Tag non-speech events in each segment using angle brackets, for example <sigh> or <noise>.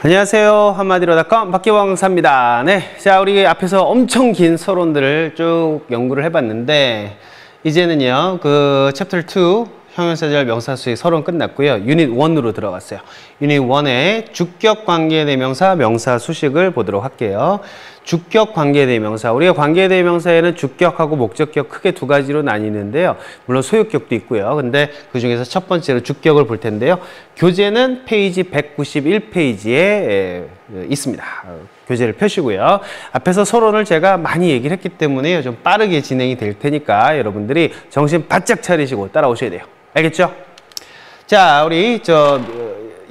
안녕하세요. 한마디로닷컴 박기왕사입니다. 네. 자, 우리 앞에서 엄청 긴 서론들을 쭉 연구를 해봤는데, 이제는요, 그 챕터 2 형용사절 명사 수식의 서론 끝났고요. 유닛 1으로 들어갔어요. 유닛 1의 주격 관계대명사 명사 수식을 보도록 할게요. 주격 관계대명사. 우리가 관계대명사에는 주격하고 목적격 크게 두 가지로 나뉘는데요. 물론 소유격도 있고요. 근데 그 중에서 첫 번째로 주격을 볼 텐데요. 교재는 페이지 191페이지에 있습니다. 교재를 펴시고요. 앞에서 서론을 제가 많이 얘기를 했기 때문에 좀 빠르게 진행이 될 테니까 여러분들이 정신 바짝 차리시고 따라오셔야 돼요. 알겠죠? 자, 우리 저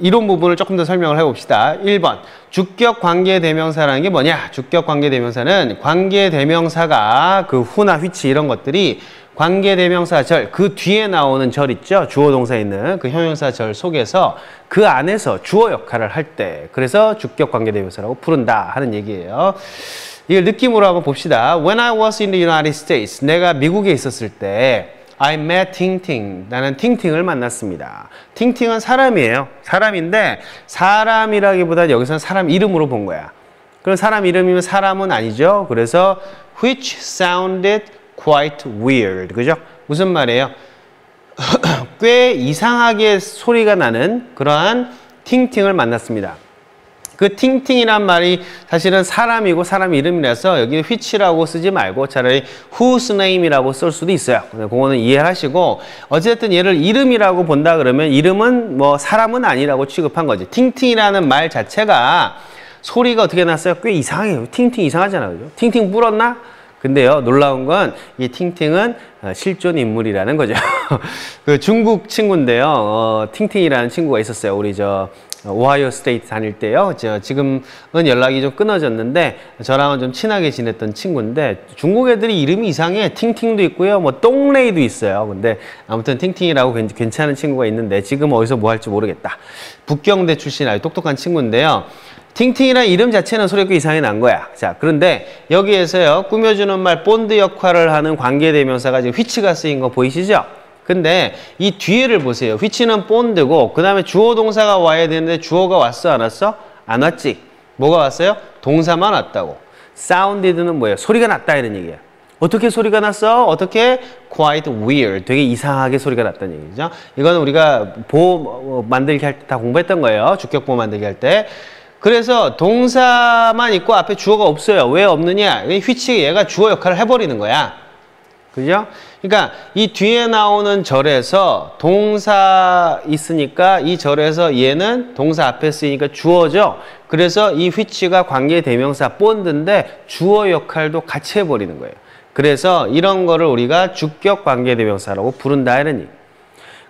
이론 부분을 조금 더 설명을 해봅시다. 1번 주격 관계 대명사라는 게 뭐냐? 주격 관계 대명사는 관계 대명사가 그 후나 휘치 이런 것들이 관계 대명사 절, 그 뒤에 나오는 절 있죠? 주어 동사 있는 그 형용사 절 속에서 그 안에서 주어 역할을 할 때 그래서 주격 관계 대명사라고 부른다 하는 얘기예요. 이걸 느낌으로 한번 봅시다. When I was in the United States, 내가 미국에 있었을 때 I met 팅팅. 나는 팅팅을 만났습니다. 팅팅은 사람이에요. 사람인데 사람이라기보다 여기서는 사람 이름으로 본 거야. 그럼 사람 이름이면 사람은 아니죠. 그래서 which sounded quite weird. 그죠? 무슨 말이에요? <clears throat> 꽤 이상하게 소리가 나는 그러한 팅팅을 만났습니다. 그 팅팅이란 말이 사실은 사람이고 사람 이름이라서 여기 휘치라고 쓰지 말고 차라리 whose name이라고 쓸 수도 있어요. 그거는 이해하시고 어쨌든 얘를 이름이라고 본다 그러면 이름은 뭐 사람은 아니라고 취급한 거지. 팅팅이라는 말 자체가 소리가 어떻게 났어요? 꽤 이상해요. 팅팅 이상하잖아요. 그죠? 팅팅 불었나? 근데요, 놀라운 건 이 팅팅은 어, 실존 인물이라는 거죠. <laughs> <laughs> 그 중국 친구인데요, 어, 팅팅이라는 친구가 있었어요. 우리 저 Ohio State 다닐 때요. 저 지금은 연락이 좀 끊어졌는데 저랑은 좀 친하게 지냈던 친구인데 중국 애들이 이름이 이상해. 팅팅도 있고요. 뭐 똥레이도 있어요. 근데 아무튼 팅팅이라고 괜찮은 친구가 있는데 지금 어디서 뭐 할지 모르겠다. 북경대 출신 아주 똑똑한 친구인데요. 팅팅이라는 이름 자체는 소리가 이상하게 난 거야. 자, 그런데 여기에서요. 꾸며주는 말 본드 역할을 하는 관계대명사가 지금 which가 쓰인 거 보이시죠? 근데 이 뒤에를 보세요. which는 본드고 그 다음에 주어 동사가 와야 되는데 주어가 왔어 안 왔어? 안 왔지. 뭐가 왔어요? 동사만 왔다고. sounded는 뭐예요? 소리가 났다 이런 얘기야. 어떻게 소리가 났어? 어떻게? quite weird. 되게 이상하게 소리가 났다는 얘기죠. 이거는 우리가 보호 뭐, 만들기 할 때 다 공부했던 거예요. 주격보호 만들기 할 때. 그래서 동사만 있고 앞에 주어가 없어요. 왜 없느냐? 휘치 얘가 주어 역할을 해버리는 거야. 그죠? 그러니까 이 뒤에 나오는 절에서 동사 있으니까 이 절에서 얘는 동사 앞에 쓰이니까 주어죠. 그래서 이 which가 관계 대명사 본드인데 주어 역할도 같이 해버리는 거예요. 그래서 이런 거를 우리가 주격 관계 대명사라고 부른다 이런 얘기.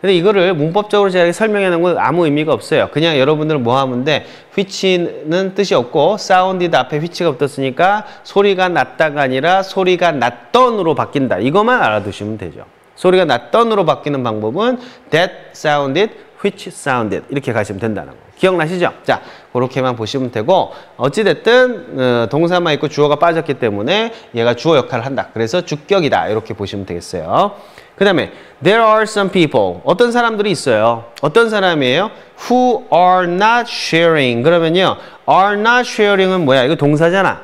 근데 이거를 문법적으로 제가 설명해 놓은 건 아무 의미가 없어요. 그냥 여러분들 뭐 하면 돼? 휘치는 뜻이 없고 사운디드 앞에 휘치가 붙었으니까 소리가 났다가 아니라 소리가 났던으로 바뀐다. 이것만 알아두시면 되죠. 소리가 났던으로 바뀌는 방법은 that sounded, which sounded 이렇게 가시면 된다는 거. 기억나시죠? 자, 그렇게만 보시면 되고 어찌됐든 어, 동사만 있고 주어가 빠졌기 때문에 얘가 주어 역할을 한다. 그래서 주격이다. 이렇게 보시면 되겠어요. 그 다음에 there are some people 어떤 사람들이 있어요 어떤 사람이에요 who are not sharing 그러면요 are not sharing은 뭐야 이거 동사잖아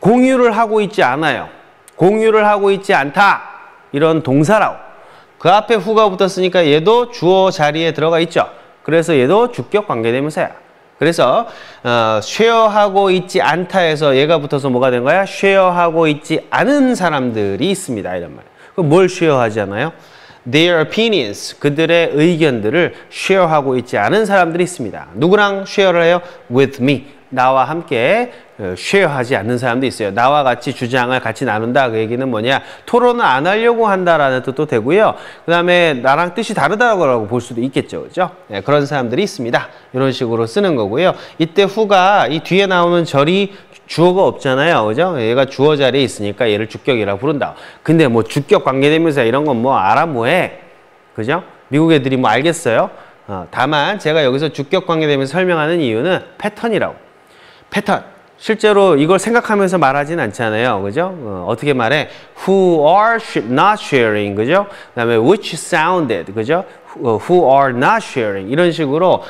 공유를 하고 있지 않아요 공유를 하고 있지 않다 이런 동사라고 그 앞에 who가 붙었으니까 얘도 주어 자리에 들어가 있죠 그래서 얘도 주격 관계대명사야 그래서 어, 쉐어하고 있지 않다에서 얘가 붙어서 뭐가 된 거야? 쉐어하고 있지 않은 사람들이 있습니다 이런 말 뭘 쉐어하잖아요? Their opinions, 그들의 의견들을 쉐어하고 있지 않은 사람들이 있습니다. 누구랑 쉐어를 해요? With me, 나와 함께 쉐어하지 않는 사람도 있어요. 나와 같이 주장을 같이 나눈다. 그 얘기는 뭐냐? 토론을 안 하려고 한다라는 뜻도 되고요. 그 다음에 나랑 뜻이 다르다고 볼 수도 있겠죠. 그죠? 네, 그런 사람들이 있습니다. 이런 식으로 쓰는 거고요. 이때 후가 이 뒤에 나오는 절이 주어가 없잖아요. 그죠? 얘가 주어 자리에 있으니까 얘를 주격이라고 부른다. 근데 뭐 주격 관계대명사 이런 건 뭐 알아 뭐해. 그죠? 미국 애들이 뭐 알겠어요? 어, 다만 제가 여기서 주격 관계대명사 설명하는 이유는 패턴이라고. 패턴. 실제로 이걸 생각하면서 말하진 않잖아요. 그죠? 어, 떻게 말해? Who are not sharing. 그죠? 그 다음에 which sounded. 그죠? Who are not sharing. 이런 식으로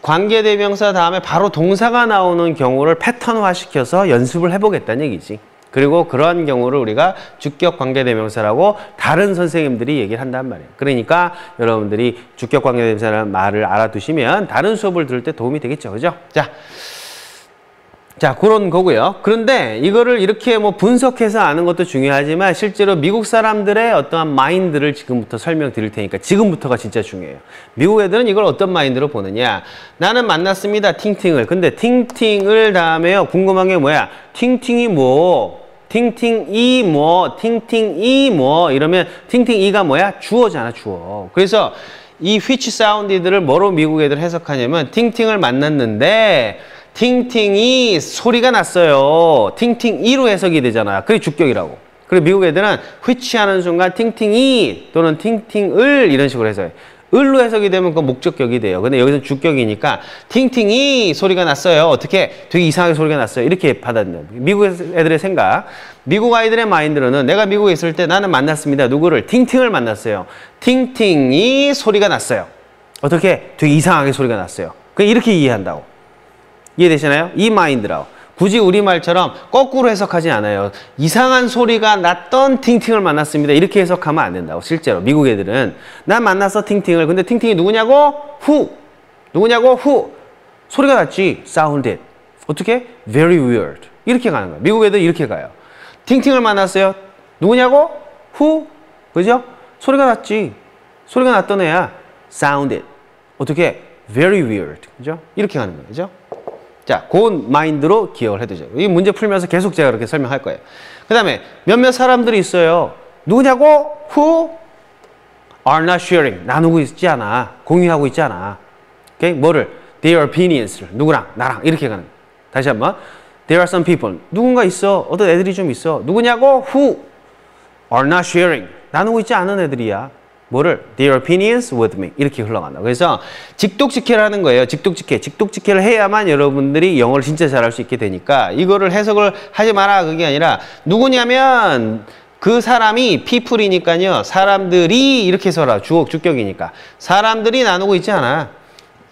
관계대명사 다음에 바로 동사가 나오는 경우를 패턴화 시켜서 연습을 해보겠다는 얘기지. 그리고 그러한 경우를 우리가 주격 관계대명사라고 다른 선생님들이 얘기를 한단 말이에요. 그러니까 여러분들이 주격 관계대명사라는 말을 알아두시면 다른 수업을 들을 때 도움이 되겠죠. 그죠? 자. 자, 그런 거고요. 그런데 이거를 이렇게 뭐 분석해서 아는 것도 중요하지만 실제로 미국 사람들의 어떠한 마인드를 지금부터 설명드릴 테니까 지금부터가 진짜 중요해요. 미국 애들은 이걸 어떤 마인드로 보느냐. 나는 만났습니다. 팅팅을. 근데 팅팅을 다음에요. 궁금한 게 뭐야? 팅팅이 뭐? 팅팅이 뭐? 팅팅이 뭐? 이러면 팅팅이가 뭐야? 주어잖아, 주어. 그래서 이 which 사운드들을 뭐로 미국 애들 해석하냐면 팅팅을 만났는데 팅팅이 소리가 났어요. 팅팅이로 해석이 되잖아요. 그게 주격이라고. 그리고 미국 애들은 which 하는 순간 팅팅이 또는 팅팅을 이런 식으로 해석해. 을로 해석이 되면 그 목적격이 돼요. 근데 여기서 주격이니까 팅팅이 소리가 났어요. 어떻게? 되게 이상하게 소리가 났어요. 이렇게 받아들여요. 미국 애들의 생각. 미국 아이들의 마인드로는 내가 미국에 있을 때 나는 만났습니다. 누구를? 팅팅을 만났어요. 팅팅이 소리가 났어요. 어떻게? 되게 이상하게 소리가 났어요. 그냥 이렇게 이해한다고. 이해되시나요? 이 마인드라고. 굳이 우리말처럼 거꾸로 해석하지 않아요. 이상한 소리가 났던 팅팅을 만났습니다. 이렇게 해석하면 안 된다고. 실제로 미국 애들은 난 만났어 팅팅을. 근데 팅팅이 누구냐고? 후. 누구냐고? 후. 소리가 났지. sounded. 어떻게? very weird. 이렇게 가는 거예요. 미국 애들 이렇게 가요. 팅팅을 만났어요. 누구냐고? 후. 그죠? 소리가 났지. 소리가 났던 애야. sounded. 어떻게? very weird. 그죠? 이렇게 가는. 그죠? 자, 고운 마인드로 기억을 해두죠. 이 문제 풀면서 계속 제가 그렇게 설명할 거예요. 그 다음에 몇몇 사람들이 있어요. 누구냐고? Who are not sharing. 나누고 있지 않아. 공유하고 있지 않아. 오케이? 뭐를? Their opinions를. 누구랑? 나랑. 이렇게 가는 다시 한번. There are some people. 누군가 있어. 어떤 애들이 좀 있어. 누구냐고? Who are not sharing. 나누고 있지 않은 애들이야. 뭐를? Their opinions with me. 이렇게 흘러간다. 그래서 직독직해를 하는 거예요. 직독직해. 직독직해를 해야만 여러분들이 영어를 진짜 잘할 수 있게 되니까 이거를 해석을 하지 마라. 그게 아니라 누구냐면 그 사람이 people이니까요. 사람들이 이렇게 해서라. 주어, 주격이니까. 사람들이 나누고 있지 않아.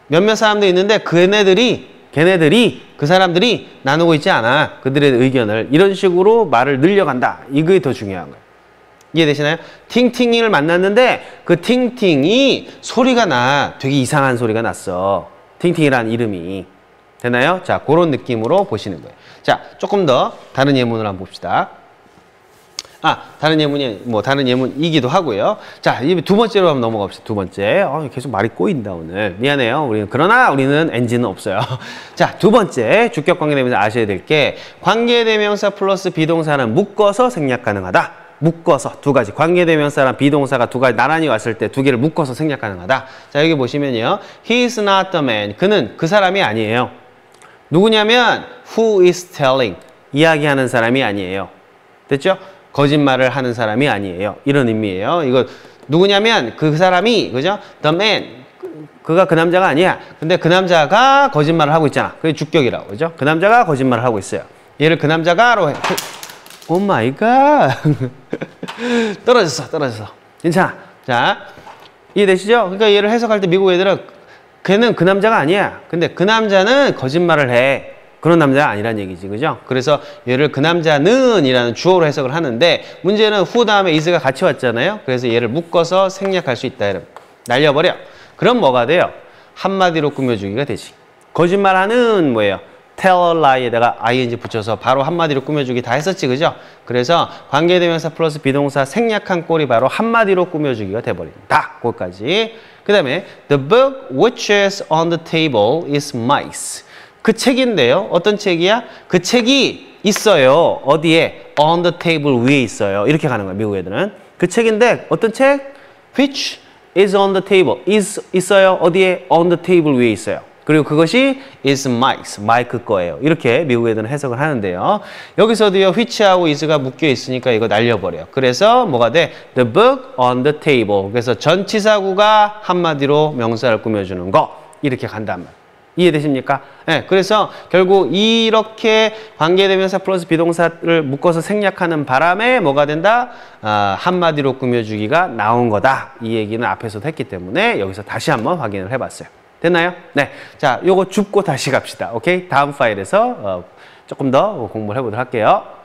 몇몇 사람들이 있는데 그네들이 걔네들이 그 사람들이 나누고 있지 않아. 그들의 의견을 이런 식으로 말을 늘려간다. 이게 더 중요한 거예요. 이해되시나요? 팅팅이를 만났는데 그 팅팅이 소리가 나. 되게 이상한 소리가 났어. 팅팅이란 이름이. 되나요? 자, 그런 느낌으로 보시는 거예요. 자, 조금 더 다른 예문을 한번 봅시다. 아, 다른 예문이 뭐 다른 예문이기도 하고요. 자, 두 번째로 한번 넘어갑시다. 두 번째. 어, 계속 말이 꼬인다 오늘. 미안해요. 우리는 그러나 우리는 엔진은 없어요. <laughs> 자, 두 번째 주격 관계대명사 아셔야 될 게 관계대명사 플러스 비동사는 묶어서 생략 가능하다. 묶어서 두 가지 관계대명사랑 비동사가 두 가지 나란히 왔을 때 두 개를 묶어서 생략 가능하다. 자 여기 보시면요. He is not the man. 그는 그 사람이 아니에요. 누구냐면 who is telling. 이야기하는 사람이 아니에요. 됐죠? 거짓말을 하는 사람이 아니에요. 이런 의미예요. 이거 누구냐면 그 사람이 그죠? The man. 그가 그 남자가 아니야. 근데 그 남자가 거짓말을 하고 있잖아. 그게 주격이라고. 그죠? 그 남자가 거짓말을 하고 있어요. 얘를 그 남자가로 해. Oh my god. 떨어졌어, 떨어졌어. 괜찮아. 자, 이해되시죠? 그러니까 얘를 해석할 때 미국 애들은 걔는 그 남자가 아니야. 근데 그 남자는 거짓말을 해. 그런 남자가 아니란 얘기지, 그죠? 그래서 얘를 그 남자는 이라는 주어로 해석을 하는데 문제는 who 다음에 is가 같이 왔잖아요. 그래서 얘를 묶어서 생략할 수 있다. 이러면 날려버려. 그럼 뭐가 돼요? 한마디로 꾸며주기가 되지. 거짓말하는 뭐예요? Tell a lie에다가 ing 붙여서 바로 한마디로 꾸며주기 다 했었지 그죠? 그래서 관계대명사 플러스 비동사 생략한 꼴이 바로 한마디로 꾸며주기가 돼버린다. 그것까지. 그 다음에 The book which is on the table is mice. 그 책인데요. 어떤 책이야? 그 책이 있어요. 어디에? on the table 위에 있어요. 이렇게 가는 거야 미국 애들은. 그 책인데 어떤 책? which is on the table. is 있어요. 어디에? on the table 위에 있어요. 그리고 그것이 is Mike's, 마이크 거예요. 이렇게 미국 애들은 해석을 하는데요. 여기서도요, which하고 is가 묶여 있으니까 이거 날려버려요. 그래서 뭐가 돼? The book on the table. 그래서 전치사구가 한마디로 명사를 꾸며주는 거. 이렇게 간단 말. 이해되십니까? 네, 그래서 결국 이렇게 관계대명사 플러스 비동사를 묶어서 생략하는 바람에 뭐가 된다? 아, 한마디로 꾸며주기가 나온 거다. 이 얘기는 앞에서도 했기 때문에 여기서 다시 한번 확인을 해봤어요. 됐나요? 네. 자, 요거 줍고 다시 갑시다. 오케이? 다음 파일에서 어, 조금 더 공부를 해보도록 할게요.